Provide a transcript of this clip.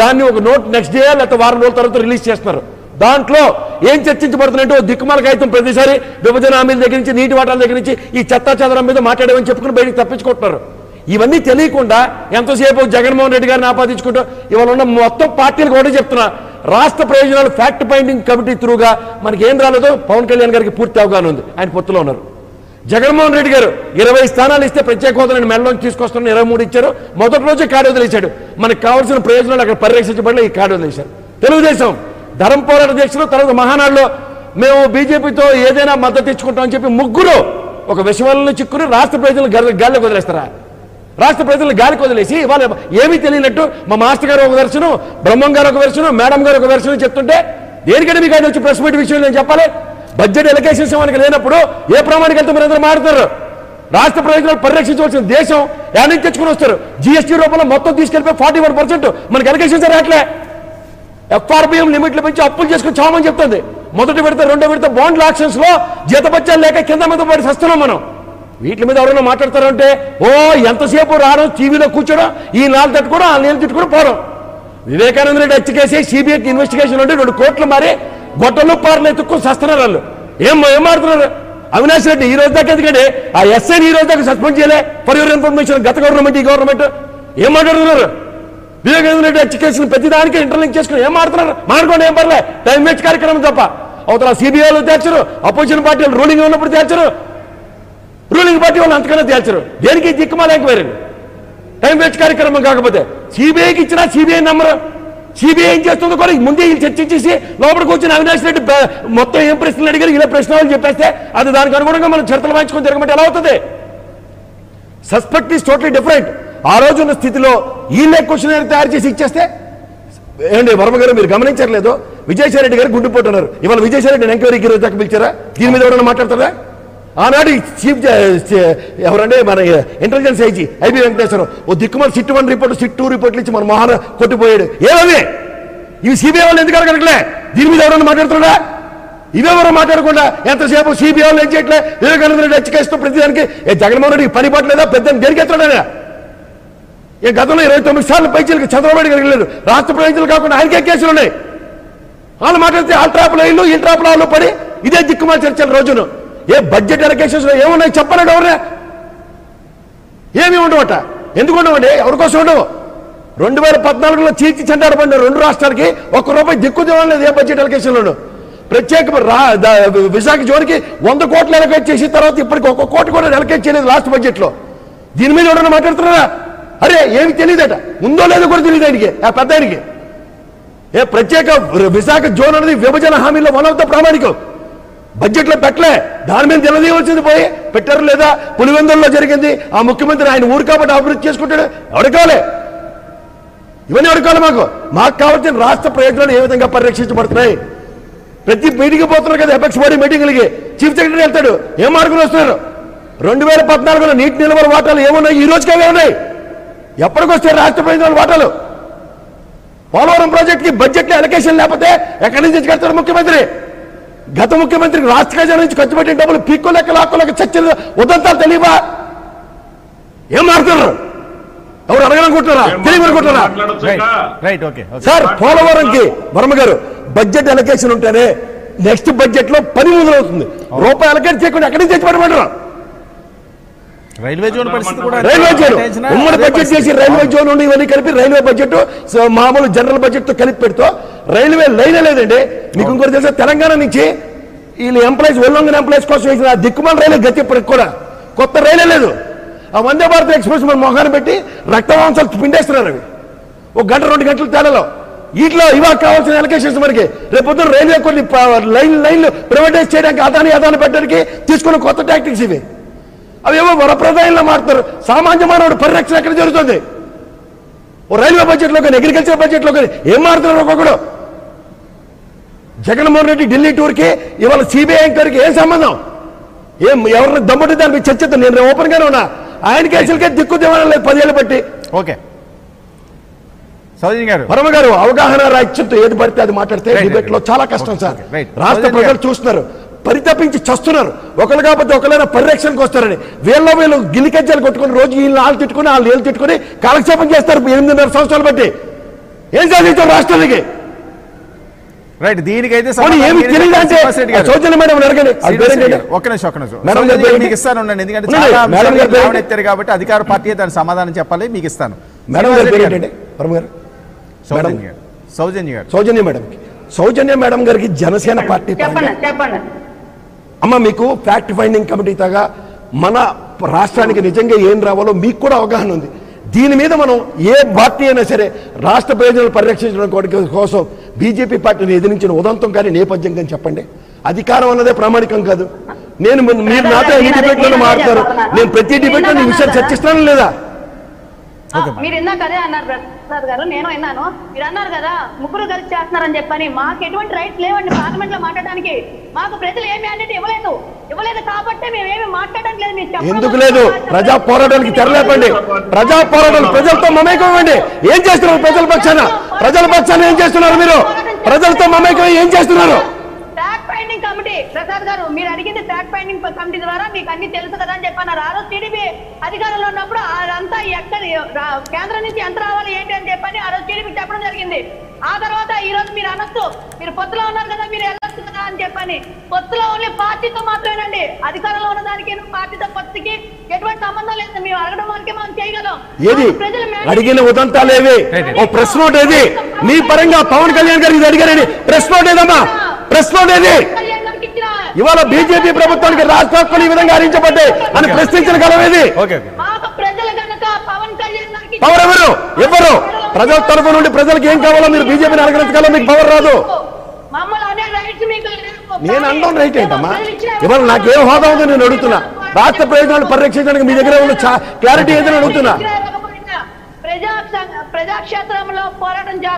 దాన్ని ఒక note next day లేకపోతే వారం రోజుల తర్వాత రిలీజ్ చేస్తున్నారు. దాంట్లో ఏం చర్చించబడుతుందంటే ఓ దిక్కుమాల కాగితం ప్రతిసారి విభజన హామీల దగ్గర నుంచి నీటి వాటాల దగ్గర నుంచి ఈ చెత్తా చెదరం మీద మాట్లాడేమని చెప్పుకుని బయటికి తప్పించుకుంటున్నారు. ఇవన్నీ తెలియకుండా ఎంతసేపు జగన్మోహన్ రెడ్డి గారిని ఆపాదించుకుంటూ ఇవాళ ఉన్న మొత్తం పార్టీలు కూడా చెప్తున్నా రాష్ట్ర ప్రయోజనాలు ఫ్యాక్ట్ ఫైండింగ్ కమిటీ త్రూగా మనకి ఏం రాలేదో పవన్ కళ్యాణ్ గారికి పూర్తి అవగాహన ఉంది. ఆయన పొత్తులో ఉన్నారు. జగన్మోహన్ రెడ్డి గారు ఇరవై స్థానాలు ఇస్తే ప్రత్యేక హోదాలను మెడలోకి తీసుకొస్తున్న ఇరవై మూడు ఇచ్చారు. మొదటి రోజే కార్డు వదిలేశాడు. మనకు కావాల్సిన ప్రయోజనాలు అక్కడ పరిరక్షించబడలే ఈ కార్డు వదిలేశారు. తెలుగుదేశం ధరం పోరాట దీక్షలు తర్వాత మహానాడులో మేము బీజేపీతో ఏదైనా మద్దతు ఇచ్చుకుంటామని చెప్పి ముగ్గురు ఒక విషయంలో చిక్కుని రాష్ట్ర ప్రజలను గాలి- గాలిలోకి వదిలేస్తారా? రాష్ట్ర ప్రజలను గాలికి వదిలేసి వాళ్ళు ఏమీ తెలియనట్టు మా మాస్టర్ గారు ఒక దర్శనం బ్రహ్మం గారు ఒక దర్శనం మేడం గారు ఒక దర్శనం చెప్తుంటే దేనికంటే మీకు ఆయన వచ్చి ప్రెస్ మీట్ విషయం నేను చెప్పాలి? బడ్జెట్ ఎలకేషన్ మనకి లేనప్పుడు ఏ ప్రమాణికి వెళ్తే మీరు మారుతారు రాష్ట్ర ప్రయోజనాలు పరిరక్షించవలసిన దేశం యాడ్ తెచ్చుకుని వస్తారు. జిఎస్టీ రూపంలో మొత్తం తీసుకెళ్ళిపోయి ఫార్టీ వన్ పర్సెంట్ మనకి ఎలకేషన్ రావట్లే. ఎఫ్ఆర్బిఎం లిమిట్లు పెంచి అప్పులు చేసుకుని చామని చెప్తుంది. మొదటి విడత రెండో విడత బాండ్ ఆక్షన్స్లో జీతపత్యాలు లేక కింద మీద పడి వస్తున్నాం మనం. వీటి మీద ఎవరైనా మాట్లాడతారంటే ఓ ఎంతసేపు రావడం? టీవీలో కూర్చోడం ఈ నాలుగు తట్టుకోవడం ఆ నీళ్ళు తిట్టుకుని పోవడం. వివేకానంద రెడ్డి హత్య కేసు సిబిఐకి ఇన్వెస్టిగేషన్ ఉంటే రెండు కోట్లు మారి గొట్టలు పార్లు ఎత్తుక్కుని సస్తున్నారు వాళ్ళు. ఏం ఏం మాడుతున్నారు అవినాష్ రెడ్డి ఈ రోజు దాకా ఎందుకంటే ఆ ఎస్ఐని ఈ రోజు దాకా సస్పెండ్ చేయలే. ఫర్ యువర్ ఇన్ఫర్మేషన్ గత గవర్నమెంట్ ఈ గవర్నమెంట్ ఏం మాట్లాడుతున్నారు? వివేకానంద రెడ్డి ఎడ్యుకేషన్ ప్రతి దానికి ఇంటర్లింక్ చేసుకుని ఏం మాడుతున్నారు మాడుకోండి ఏం పర్లే. టైం వేస్ట్ కార్యక్రమం తప్ప. అవతల సిబిఐలు తేల్చరు అపోజిషన్ పార్టీలు రూలింగ్ ఉన్నప్పుడు తేల్చరు. రూలింగ్ పార్టీ వాళ్ళు అంతకన్నా తేల్చరు. దేనికి దిక్కుమాలేకపోయారు టైం వేస్ట్ కార్యక్రమం కాకపోతే సిబిఐకి ఇచ్చినా సిబిఐ నంబరు సిబిఐ ఏం చేస్తుందో కూడా ముందే వీళ్ళు చర్చించేసి లోపలికి వచ్చిన అవినాష్ రెడ్డి మొత్తం ఏం ప్రశ్నలు అడిగారు ఇలా ప్రశ్నలు చెప్పేస్తే అది దానికి అనుగుణంగా మనం చరిత్రలు వాయించుకొని తిరగమంటే ఎలా అవుతుంది? సస్పెక్ట్ ఈస్ టోటలీ డిఫరెంట్ ఆ రోజు ఉన్న స్థితిలో వీళ్ళే క్వశ్చన్ తయారు చేసి ఇచ్చేస్తే ఏంటి వర్మ గారు మీరు గమనించట్లేదు. విజయసాయి రెడ్డి గారు గుండెపోటు ఉన్నారు ఇవాళ విజయసాయి రెడ్డిని ఎంక్వైరీకి ఈరోజు దాకా పిలిచారా? దీని మీద ఎవరైనా మాట్లాడతారా? ఆనాడు చీఫ్ ఎవరంటే మన ఇంటెలిజెన్స్ ఐజీ ఐబీ వెంకటేశ్వర ఓ దిక్కుమాల SIT one report SIT two రిపోర్ట్లు ఇచ్చి మన మోహన్ కొట్టిపోయాడు. ఏమవి ఇవి సిబిఐ వాళ్ళు ఎందుకు అడగట్లే దీని మీద ఎవరైనా మాట్లాడుతున్నారా ఇవెవరో మాట్లాడకుండా ఎంతసేపు సిబిఐ వాళ్ళు ఏం చేయట్లే? వివేకానంద రెడ్డి హెచ్చరిస్తూ ప్రతిదానికి ఏ జగన్మోహన్ రెడ్డి పని పట్టలేదా? పెద్ద దేనికి ఎత్తాడా ఈ గతంలో ఇరవై తొమ్మిది సార్లు పైచీలకు చంద్రబాబు గారికి లేదు రాష్ట్ర ప్రయోజనాలు కాకుండా ఆయనకే కేసులు ఉన్నాయి. వాళ్ళు మాట్లాడితే ఆ ట్రాప్ లైన్లు ఈ ట్రాప్ లాలో పడి ఇదే దిక్కుమాల చర్చలు రోజును. ఏ బడ్జెట్ ఎలకేషన్స్లో ఏమున్నాయి చెప్పలేడు ఎవరే ఏమి ఉండవట. ఎందుకు ఉండవండి? ఎవరికోసం ఉండవు? రెండు వేల పద్నాలుగులో చీల్చి చెండాడబడిన రెండు రాష్ట్రాలకి ఒక్క రూపాయి దిక్కు దివ్వడం లేదు ఏ బడ్జెట్ ఎలకేషన్లోను ప్రత్యేక రా- విశాఖ జోన్కి వంద కోట్లు ఎలకేట్ చేసిన తర్వాత ఇప్పటికి ఒక్క కోటి కూడా ఎలకేట్ చేయలేదు లాస్ట్ బడ్జెట్లో. దీని మీద ఎవరైనా మాట్లాడుతున్నారా? అరే ఏమి తెలియదట. ఉందో లేదో కూడా తెలియదు ఆయనకి ఆ పెద్ద ఆయనకి. ఏ ప్రత్యేక విశాఖ జోన్ అనేది విభజన హామీలో వన్ ఆఫ్ ద ప్రామాణికం. బడ్జెట్లో పెట్టలే. దాని మీద నిలదీయవలసింది పోయి పెట్టారు లేదా? పులివెందుల్లో జరిగింది. ఆ ముఖ్యమంత్రి ఆయన ఊరు కాబట్టి అభివృద్ధి చేసుకుంటాడు. ఎవరికి ఇవన్నీ ఎవరికి మాకు. మాకు కావాల్సిన రాష్ట్ర ప్రయోజనాలు ఏ విధంగా పరిరక్షించబడుతున్నాయి? ప్రతి మీటింగ్ పోతున్నారు కదా ఎఫెక్స్ బాడీ మీటింగ్లకి. చీఫ్ సెక్రటరీ వెళ్తాడు. ఏం మార్కులు వస్తున్నారు? రెండు వేల పద్నాలుగులో నీటి నిల్వల వాటాలు ఏమున్నాయి? ఈ రోజుకి అవే ఉన్నాయి. ఎప్పటికొస్తాయి రాష్ట్ర ప్రయోజనాలు వాటాలు? పోలవరం ప్రాజెక్ట్కి బడ్జెట్లో అలొకేషన్ లేకపోతే ఎక్కడి నుంచి కడతారు ముఖ్యమంత్రి? గత ముఖ్యమంత్రికి రాష్ట్ర ఖజానా నుంచి ఖర్చు పెట్టిన డబ్బులు పీక్కో లెక్క లాక్కో లెక్క చచ్చిన ఉదంతాలు తెలియవా? ఏం మారుతున్నారు ఎవరు అడగనుకుంటున్నారా తెలియనుకుంటున్నారా సార్ పోలవరంకి వర్మ గారు బడ్జెట్ అలొకేషన్ ఉంటేనే నెక్స్ట్ బడ్జెట్లో పని మొదలవుతుంది. రూపాయి అలొకేట్ చేయకుండా ఎక్కడి నుంచి తెచ్చి పెట్టమంటారు? Railway zone railway zone. ఉమ్మడి బడ్జెట్. చేసి రైల్వే జోన్ ఉండి ఇవన్నీ కలిపి రైల్వే బడ్జెట్ సో మామూలు జనరల్ బడ్జెట్తో కలిపి పెడుతూ రైల్వే లైన్ లేదండి. మీకు ఇంకోటి తెలుసా? తెలంగాణ నుంచి వీళ్ళు ఎంప్లాయీస్ వెల్లంగిన ఎంప్లాయీస్ కోసం వేసిన ఆ దిక్కుమాల రైలు గతి ఇప్పటికి కూడా. కొత్త రైలే లేదు. ఆ వందే భారత్ ఎక్స్ప్రెస్ మన మొహాన్ని పెట్టి రక్తమాంసాలు పిండేస్తున్నారు అవి. ఒక గంట రెండు గంటల తేడాలో. వీటిలో ఇవాళ కావాల్సిన ఎలకేషన్స్ మనకి. రేపొద్దున రైల్వే కొన్ని లైన్ లైన్లు ప్రైవేటైజ్ చేయడానికి అదాని అదాని పెట్టడానికి తీసుకున్న కొత్త టాక్టిక్స్ ఇవి. అవేమో వరప్రదాయంలో మారుతారు సామాన్య మానవుడు పరిరక్షణ ఎక్కడ జరుగుతుంది? ఓ రైల్వే బడ్జెట్లో కానీ అగ్రికల్చర్ బడ్జెట్లో కానీ ఏం మారుతున్నారు ఒక్కొక్కడు? జగన్మోహన్ రెడ్డి ఢిల్లీ టూర్కి ఇవాళ సిబిఐ ఎంక్వైరీకి ఏం సంబంధం? ఏం ఎవరిని దమ్ముంటే దానిపై చర్చిద్దాం నేను ఓపెన్ గానే ఉన్నా. ఆయన కేసులకే దిక్కు దివాణం లేదు. పదేళ్ళు బట్టి ఓకే. గారు. పరమ గారు అవగాహన రాహిత్యంతో ఏది పడితే అది మాట్లాడితే డిబేట్లో. చాలా కష్టం సార్. రాష్ట్ర ప్రజలు. చూస్తున్నారు. పరితపించి చస్తున్నారు. ఒకరు కాకపోతే ఒకరైనా పరిరక్షణకు వస్తారని. వీళ్ళ వీళ్ళు గిల్లికజ్జాలు కొట్టుకుని రోజు వీళ్ళు వాళ్ళు తిట్టుకుని వాళ్ళు వీళ్ళు తిట్టుకుని కాలక్షేపం చేస్తారు ఎనిమిదిన్నర సంవత్సరాలు బట్టి. ఏం సాధించారు రాష్ట్రానికి? రైట్ దీనికైతే. సౌజన్య సౌజన్య? మీకు ఇస్తాను ఎందుకంటే? లేవనెత్తారు కాబట్టి అధికార పార్టీ దానికి సమాధానం చెప్పాలి మీకు ఇస్తాను మేడం గారి సౌజన్య మేడం. గారు. సౌజన్య సౌజన్య సౌజన్య మేడం గారికి జనసేన పార్టీ చెప్పండి చెప్పండి. అమ్మ మీకు ఫ్యాక్ట్ ఫైండింగ్ కమిటీ తగా మన రాష్ట్రానికి నిజంగా ఏం రావాలో మీకు కూడా అవగాహన ఉంది. దీని మీద మనం ఏ పార్టీ అయినా సరే రాష్ట్ర ప్రయోజనాలు పరిరక్షించడం కోసం బీజేపీ పార్టీని ఎదిరించిన ఉదంతం కానీ నేపథ్యం కానీ చెప్పండి. అధికారం అన్నదే ప్రామాణికం కాదు. నేను మీరు నాతో ఎన్ని డిబేట్లను మాట్లాడతారు? నేను ప్రతి డిబేట్లో విషయాలు చర్చిస్తాను లేదా? మీరు ఇందాక అదే అన్నారు ప్రసాద్ గారు నేను విన్నాను. మీరు అన్నారు కదా ముగ్గురు కలిసి చేస్తున్నారని చెప్పని. మాకు ఎటువంటి రైట్స్ లేవండి పార్లమెంట్లో మాట్లాడడానికి. మాకు ప్రజలు ఏ మ్యాండేట్ ఇవ్వలేదు. ఇవ్వలేదు కాబట్టి మేము ఏమి మాట్లాడడానికి లేదు. మీరు ఎందుకు లేదు? ప్రజా పోరాటానికి తెరలేపండి. ప్రజా పోరాటాలు ప్రజలతో మమేకం ఇవ్వండి. ఏం చేస్తున్నారు ప్రజల పక్షాన? ప్రజల పక్షాన ఏం చేస్తున్నారు మీరు? ప్రజలతో మమేకం ఏం చేస్తున్నారు? ఫైండింగ్ కమిటీ ప్రసాద్ గారు మీరు అడిగింది ఫ్యాక్ట్ ఫైండింగ్ కమిటీ ద్వారా మీకు అన్ని తెలుసు కదా అని చెప్పన్నారు. ఆ రోజు టీడీపీ అధికారంలో ఉన్నప్పుడు అదంతా ఎక్కడ కేంద్రం నుంచి ఎంత రావాలి ఏంటి అని చెప్పని ఆ రోజు టీడీపీ చెప్పడం జరిగింది. ఆ తర్వాత ఈ రోజు మీరు అనొచ్చు. మీరు పొత్తులో ఉన్నారు కదా మీరు వెళ్ళొచ్చు కదా అని చెప్పని. పొత్తులో ఓన్లీ పార్టీతో మాత్రమేనండి. అధికారంలో ఉన్న దానికి పార్టీతో పొత్తుకి ఎటువంటి సంబంధం లేదు. మేము అడగడం వరకే మనం చేయగలం. ఏది? అడిగిన ఉదంతాలేవి? ఓ ప్రెస్ నోట్ ఏది? మీ పరంగా పవన్ కళ్యాణ్ గారికి అడిగారని ప్రెస్ నోట్ ఏదమ్మా? గారికి ఇచ్చిన ఇవాళ బీజేపీ ప్రభుత్వానికి రాష్ట్ర హక్కులు ఈ విధంగా హరించబడ్డాయి. అని ప్రశ్నించిన గలం ఏది ఓకే ఓకే. మాకు ప్రజలు గనక పవన్ కళ్యాణ్ గారికి పవర్ ఎవరు? ఎవరు? ప్రజల తరఫు నుండి ప్రజలకు ఏం కావాలో మీరు బీజేపీని అడగడం మీకు పవర్ రాదు. మమ్మల్ని అనే రైట్స్ మీకు లేవు. నేను అనడం రైట్ ఏంటమ్మా? ఇవాళ నాకేం హోదా ఉందో నేను అడుగుతున్నా. రాష్ట్ర ప్రయోజనాలు పరిరక్షించడానికి మీ దగ్గర ఉన్న క్లారిటీ ఏదని అడుగుతున్నా.